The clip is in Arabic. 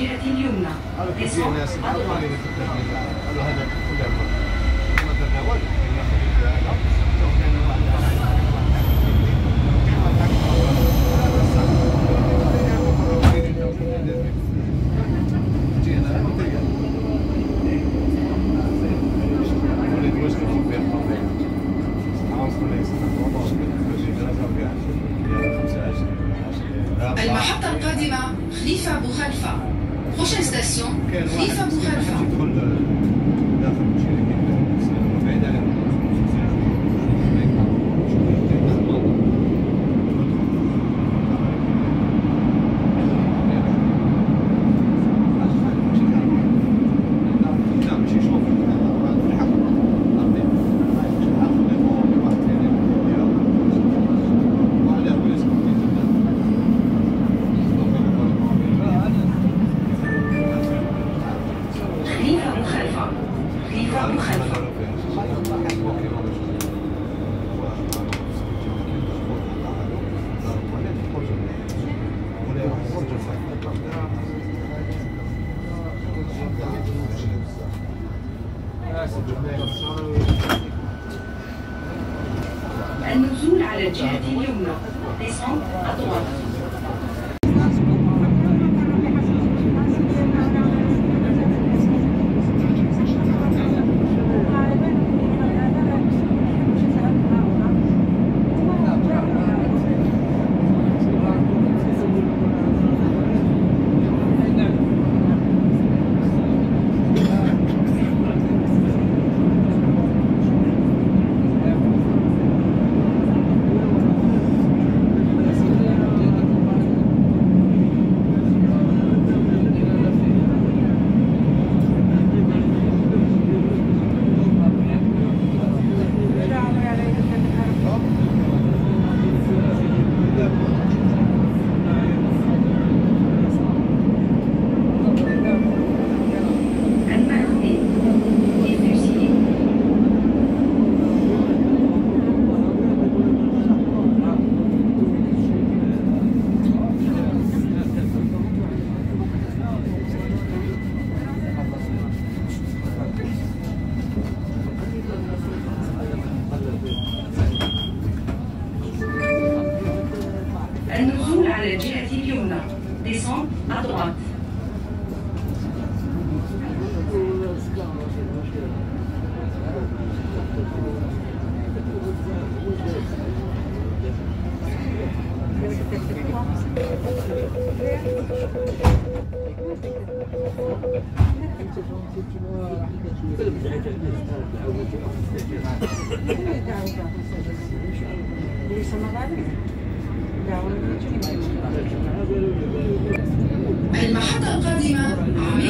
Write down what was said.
الجهة اليمنى. المحطة القادمة خليفة بوخلفة prochaine station خليفة بوخلفة النزول على الجهة اليمنى descendre droite على الجهة اليمنى descendre à droite المحطة القادمة عميد